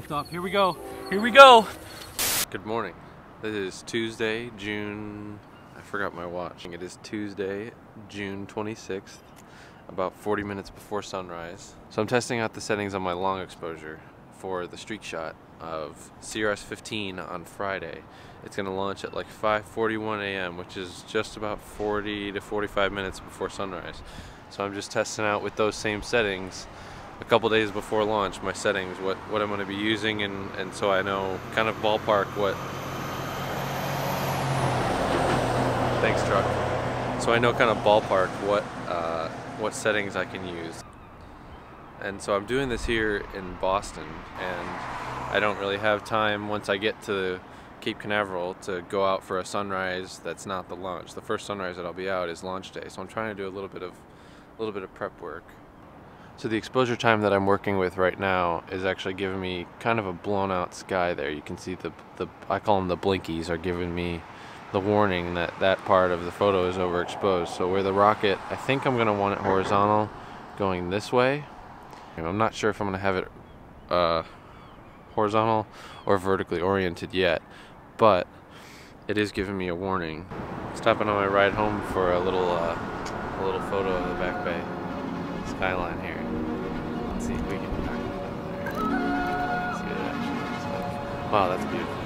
Lift off. Here we go. Here we go. Good morning. This is Tuesday, June. I forgot my watch. It is Tuesday, June 26th, about 40 minutes before sunrise. So I'm testing out the settings on my long exposure for the streak shot of CRS 15 on Friday. It's going to launch at like 5:41 a.m., which is just about 40 to 45 minutes before sunrise. So I'm just testing out with those same settings a couple days before launch my settings what what I'm going to be using and and so I know kind of ballpark what thanks truck. So I know kind of ballpark what uh, what settings I can use. And so I'm doing this here in Boston and I don't really have time once I get to Cape Canaveral to go out for a sunrise that's not the launch. The first sunrise that I'll be out is launch day so I'm trying to do a little bit of a little bit of prep work so the exposure time that I'm working with right now is actually giving me kind of a blown out sky there. You can see the, the I call them the blinkies are giving me the warning that that part of the photo is overexposed. So where the rocket, I think I'm going to want it horizontal going this way. I'm not sure if I'm going to have it uh, horizontal or vertically oriented yet, but it is giving me a warning. Stopping on my ride home for a little uh, a little photo of the back bay skyline here. Let's see if we can see what it actually looks like. Wow, that's beautiful.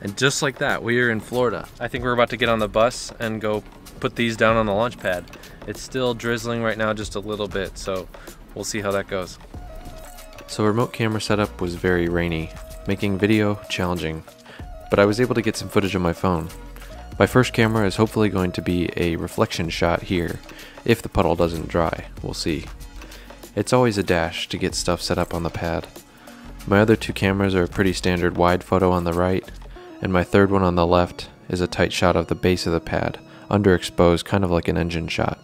And just like that, we are in Florida. I think we're about to get on the bus and go put these down on the launch pad. It's still drizzling right now just a little bit, so we'll see how that goes. So remote camera setup was very rainy, making video challenging, but I was able to get some footage on my phone. My first camera is hopefully going to be a reflection shot here, if the puddle doesn't dry, we'll see. It's always a dash to get stuff set up on the pad. My other two cameras are a pretty standard wide photo on the right, and my third one on the left is a tight shot of the base of the pad, underexposed kind of like an engine shot,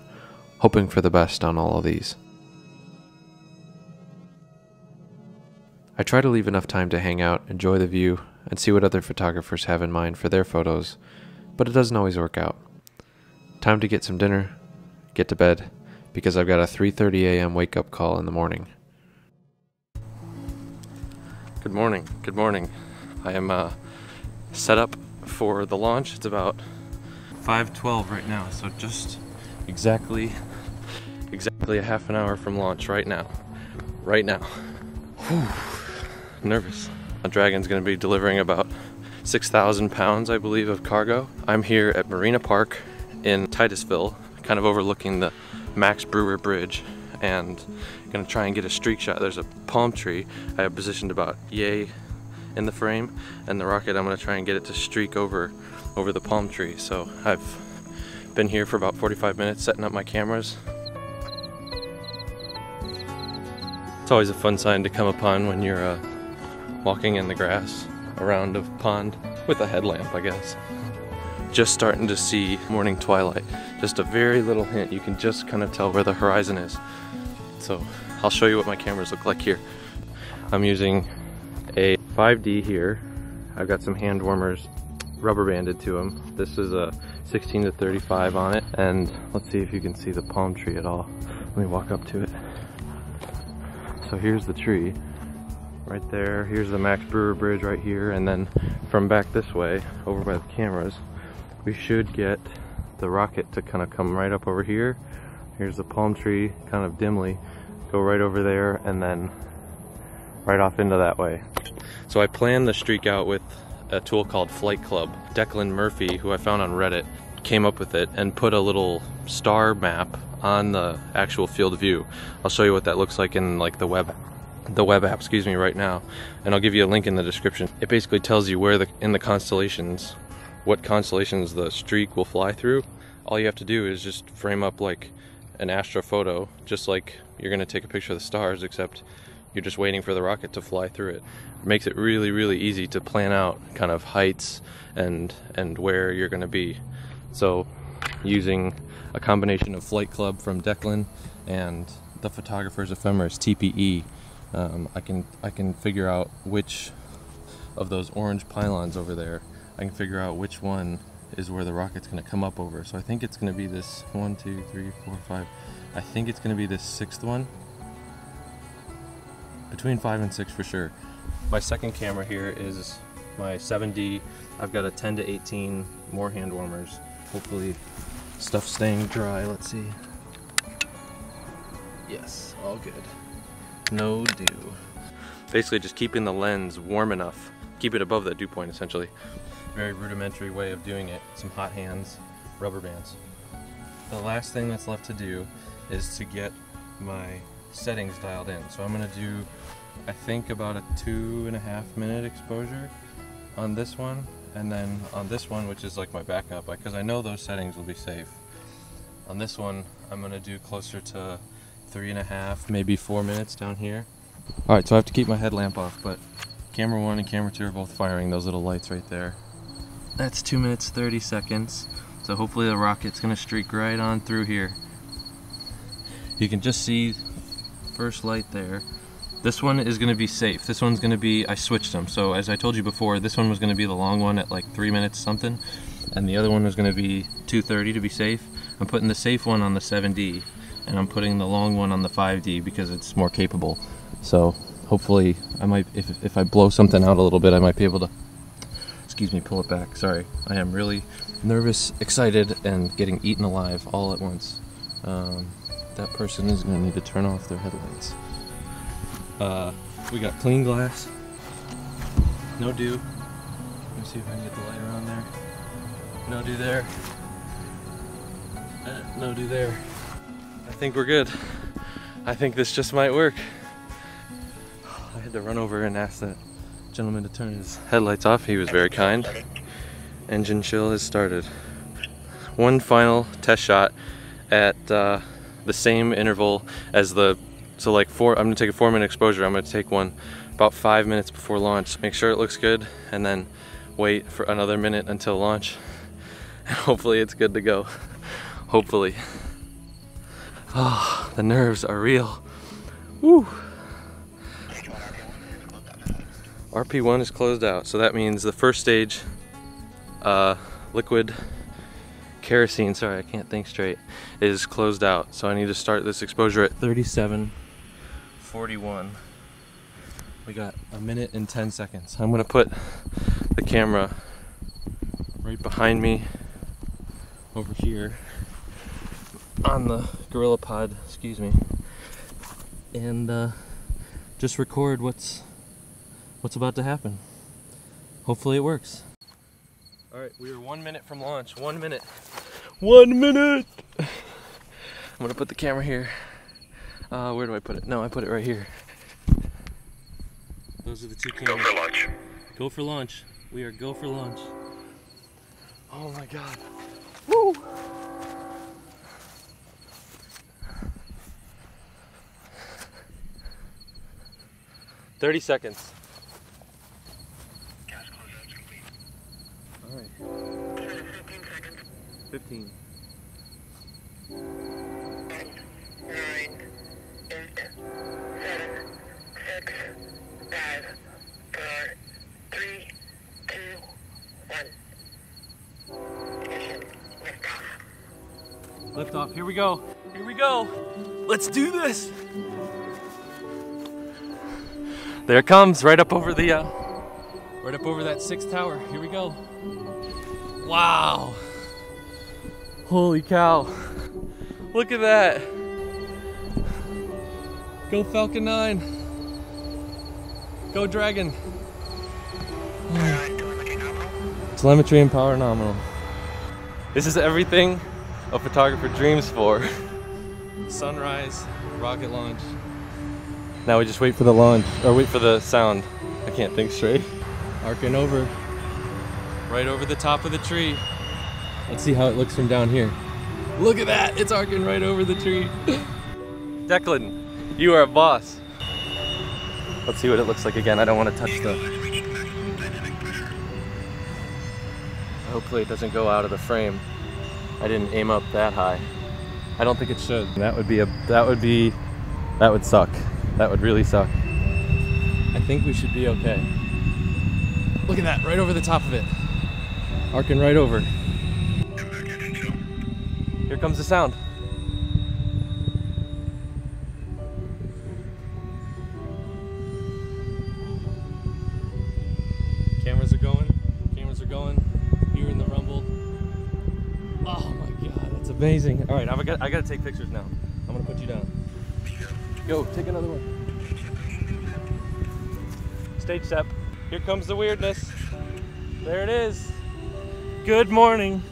hoping for the best on all of these. I try to leave enough time to hang out, enjoy the view, and see what other photographers have in mind for their photos, but it doesn't always work out. Time to get some dinner, get to bed, because I've got a 3:30 a.m. wake up call in the morning. Good morning. Good morning. I am uh, set up for the launch. It's about 5:12 right now, so just exactly exactly a half an hour from launch right now. Right now. Whew. Nervous. A Dragon's going to be delivering about 6,000 pounds, I believe, of cargo. I'm here at Marina Park in Titusville, kind of overlooking the Max Brewer Bridge, and gonna try and get a streak shot. There's a palm tree I have positioned about yay in the frame, and the rocket I'm gonna try and get it to streak over over the palm tree. So I've been here for about 45 minutes setting up my cameras. It's always a fun sign to come upon when you're uh, walking in the grass around a pond with a headlamp, I guess. Just starting to see morning twilight. Just a very little hint. You can just kind of tell where the horizon is. So I'll show you what my cameras look like here. I'm using a 5D here. I've got some hand warmers rubber banded to them. This is a 16 to 35 on it. And let's see if you can see the palm tree at all. Let me walk up to it. So here's the tree right there. Here's the Max Brewer Bridge right here. And then from back this way, over by the cameras, we should get the rocket to kind of come right up over here. Here's the palm tree, kind of dimly. Go right over there and then right off into that way. So I planned the streak out with a tool called Flight Club. Declan Murphy, who I found on Reddit, came up with it and put a little star map on the actual field view. I'll show you what that looks like in like the web the web app, excuse me, right now. And I'll give you a link in the description. It basically tells you where the in the constellations what constellations the streak will fly through. All you have to do is just frame up like an astrophoto, just like you're going to take a picture of the stars, except you're just waiting for the rocket to fly through it. it makes it really, really easy to plan out kind of heights and and where you're going to be. So, using a combination of Flight Club from Declan and the photographer's ephemeris TPE, um, I can I can figure out which of those orange pylons over there I can figure out which one is where the rocket's gonna come up over. So I think it's gonna be this one, two, three, four, five. I think it's gonna be this sixth one. Between five and six for sure. My second camera here is my 7D. I've got a 10 to 18 more hand warmers. Hopefully stuff staying dry. Let's see. Yes, all good. No dew. Basically just keeping the lens warm enough. Keep it above that dew point essentially. Very rudimentary way of doing it. Some hot hands, rubber bands. The last thing that's left to do is to get my settings dialed in. So I'm gonna do, I think about a two and a half minute exposure on this one. And then on this one, which is like my backup, because I know those settings will be safe. On this one, I'm gonna do closer to three and a half, maybe four minutes down here. All right, so I have to keep my headlamp off, but camera one and camera two are both firing those little lights right there. That's two minutes, 30 seconds. So hopefully the rocket's gonna streak right on through here. You can just see first light there. This one is gonna be safe. This one's gonna be, I switched them. So as I told you before, this one was gonna be the long one at like three minutes something, and the other one was gonna be 2.30 to be safe. I'm putting the safe one on the 7D, and I'm putting the long one on the 5D because it's more capable. So hopefully I might, if, if I blow something out a little bit, I might be able to, excuse me, pull it back. Sorry, I am really nervous, excited, and getting eaten alive all at once. Um, that person is gonna need to turn off their headlights. Uh, we got clean glass, no dew. Let me see if I can get the light around there. No dew there. Uh, no dew there. I think we're good. I think this just might work. I had to run over and ask that gentleman to turn his headlights off. He was very kind. Engine chill has started. One final test shot at uh, the same interval as the, so like four, I'm gonna take a four minute exposure. I'm gonna take one about five minutes before launch. Make sure it looks good and then wait for another minute until launch. And hopefully it's good to go. Hopefully. Oh, the nerves are real. Woo. RP1 is closed out, so that means the first stage, uh, liquid kerosene, sorry, I can't think straight, is closed out. So I need to start this exposure at 37.41. We got a minute and 10 seconds. I'm gonna put the camera right behind me over here on the Gorilla Pod, excuse me, and uh, just record what's what's about to happen. Hopefully it works. All right, we are one minute from launch. One minute. One minute. I'm gonna put the camera here. Uh, where do I put it? No, I put it right here. Those are the two cameras. Go for lunch. Go for launch. We are go for launch. Oh my god. Woo! Thirty seconds. Gas closeout's complete. All right. 15 seconds. Fifteen. 10, 9, 8, 7, 6, 5, 4, 3, 2, 1. Ignition. Liftoff. Lift off. Here we go. Here we go. Let's do this. There it comes, right up over the, uh, right up over that sixth tower. Here we go. Wow. Holy cow. Look at that. Go Falcon 9. Go Dragon. Alright, telemetry nominal. Telemetry and power nominal. This is everything a photographer dreams for. Sunrise, rocket launch. Now we just wait for the launch, or wait for the sound. I can't think straight. Arcing over. Right over the top of the tree. Let's see how it looks from down here. Look at that, it's arcing right over the tree. Declan, you are a boss. Let's see what it looks like again. I don't want to touch the Fuel has reached maximum dynamic pressure. Hopefully it doesn't go out of the frame. I didn't aim up that high. I don't think it should. That would be a that would be that would suck. That would really suck. I think we should be okay. Look at that, right over the top of it. arcing right over. Here comes the sound. Cameras are going. Cameras are going. Hearing the rumble. Oh my god, that's amazing. All right, I got I got to take pictures now. I'm gonna put you down. Go, take another one. Stage sep. Here comes the weirdness. There it is. Good morning.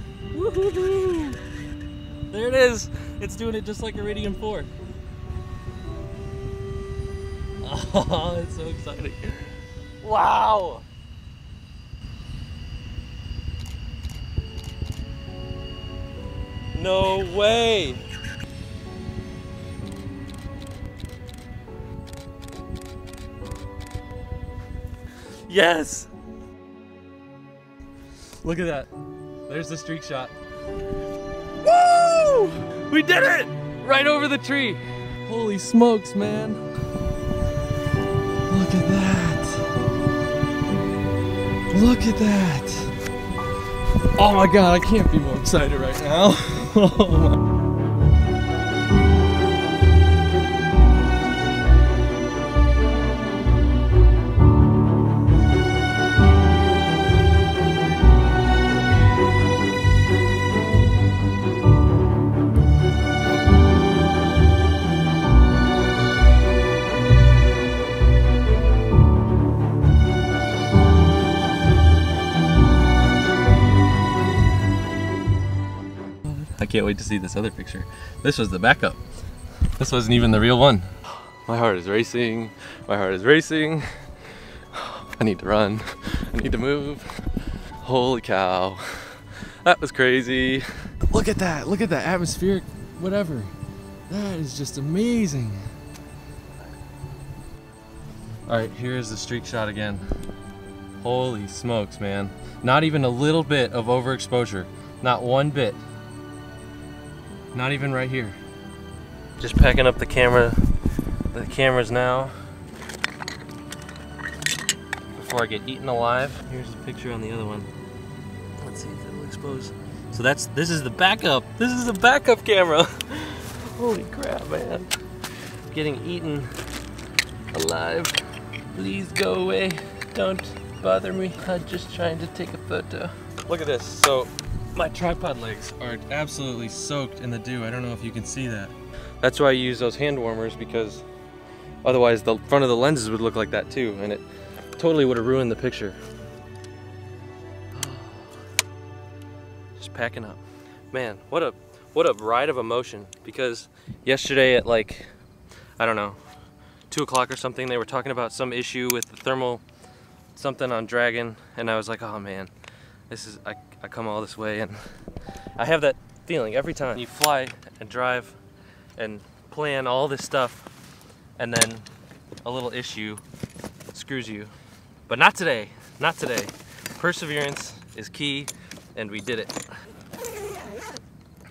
There it is. It's doing it just like Iridium 4. Oh, it's so exciting. Wow. No way. Yes. Look at that. There's the streak shot. Woo! We did it! Right over the tree. Holy smokes, man. Look at that. Look at that. Oh my god, I can't be more excited right now. Oh my- can't wait to see this other picture. This was the backup. This wasn't even the real one. My heart is racing. My heart is racing. I need to run. I need to move. Holy cow. That was crazy. Look at that. Look at that atmospheric whatever. That is just amazing. All right, here's the streak shot again. Holy smokes, man. Not even a little bit of overexposure. Not one bit. Not even right here. Just packing up the camera, the cameras now. Before I get eaten alive. Here's a picture on the other one. Let's see if it'll expose. So that's, this is the backup. This is the backup camera. Holy crap, man. Getting eaten alive. Please go away. Don't bother me. I'm just trying to take a photo. Look at this. So my tripod legs are absolutely soaked in the dew. I don't know if you can see that. That's why I use those hand warmers because otherwise the front of the lenses would look like that too and it totally would have ruined the picture. Just packing up. Man, what a what a ride of emotion because yesterday at like I don't know two o'clock or something they were talking about some issue with the thermal something on Dragon and I was like oh man this is I, I come all this way and I have that feeling every time. You fly and drive and plan all this stuff and then a little issue screws you. But not today not today. Perseverance is key and we did it.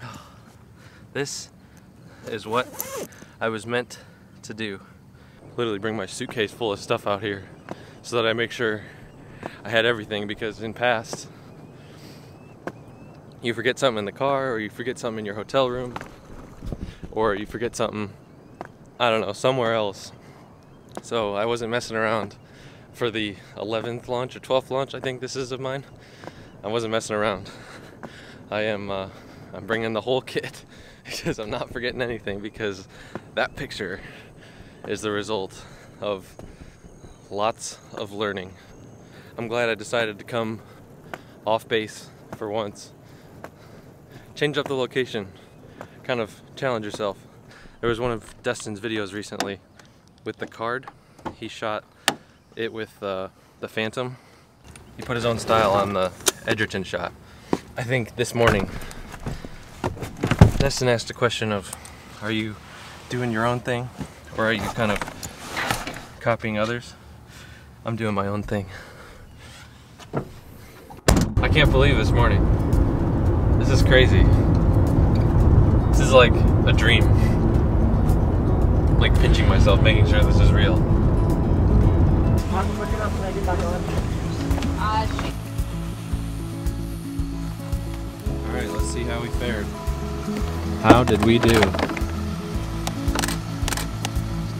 This is what I was meant to do. Literally bring my suitcase full of stuff out here so that I make sure I had everything because in past you forget something in the car or you forget something in your hotel room or you forget something I don't know somewhere else. So I wasn't messing around for the 11th launch or 12th launch I think this is of mine. I wasn't messing around. I am uh, I'm bringing the whole kit because I'm not forgetting anything because that picture is the result of lots of learning. I'm glad I decided to come off base for once change up the location, kind of challenge yourself. There was one of Destin's videos recently with the card. He shot it with uh, the Phantom. He put his own style on the Edgerton shot. I think this morning, Destin asked a question of, are you doing your own thing or are you kind of copying others? I'm doing my own thing. I can't believe this morning. This is crazy. This is like a dream. Like pinching myself, making sure this is real. Alright, let's see how we fared. How did we do?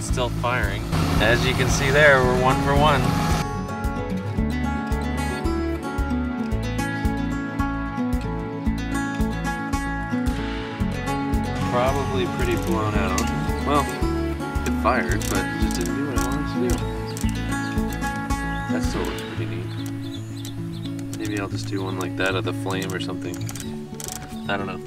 Still firing. As you can see there, we're one for one. Probably pretty blown out. Well, it fired, but it just didn't do what I wanted to do. That still looks pretty neat. Maybe I'll just do one like that of the flame or something. I don't know.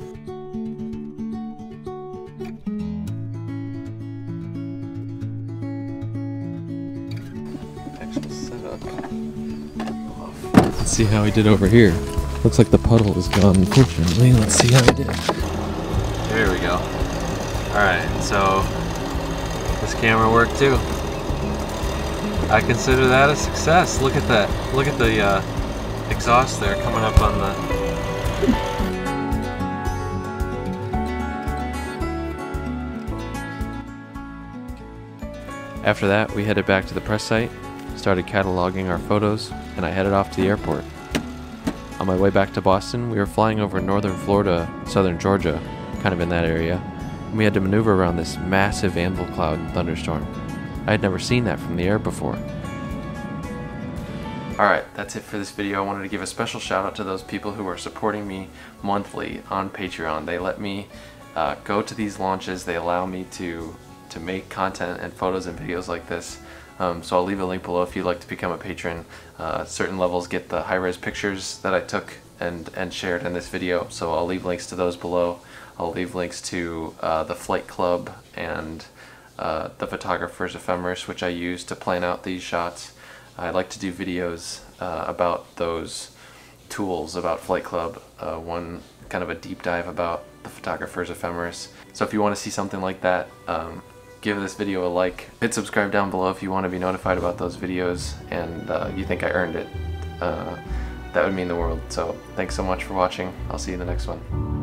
Let's see how he did over here. Looks like the puddle is gone, unfortunately. Let's see how he did. There we go. Alright, so this camera worked too. I consider that a success. Look at that. Look at the uh, exhaust there coming up on the After that, we headed back to the press site, started cataloging our photos, and I headed off to the airport. On my way back to Boston, we were flying over northern Florida, southern Georgia, kind of in that area, and we had to maneuver around this massive anvil cloud and thunderstorm. I had never seen that from the air before. Alright, that's it for this video. I wanted to give a special shout out to those people who are supporting me monthly on Patreon. They let me uh, go to these launches, they allow me to to make content and photos and videos like this. Um, so I'll leave a link below if you'd like to become a patron. Uh, certain levels get the high-res pictures that I took and, and shared in this video, so I'll leave links to those below. I'll leave links to uh, the Flight Club and uh, the photographer's ephemeris, which I use to plan out these shots. I like to do videos uh, about those tools, about Flight Club, uh, one kind of a deep dive about the photographer's ephemeris. So if you want to see something like that, um, give this video a like. Hit subscribe down below if you want to be notified about those videos and uh, you think I earned it. Uh, that would mean the world. So thanks so much for watching. I'll see you in the next one.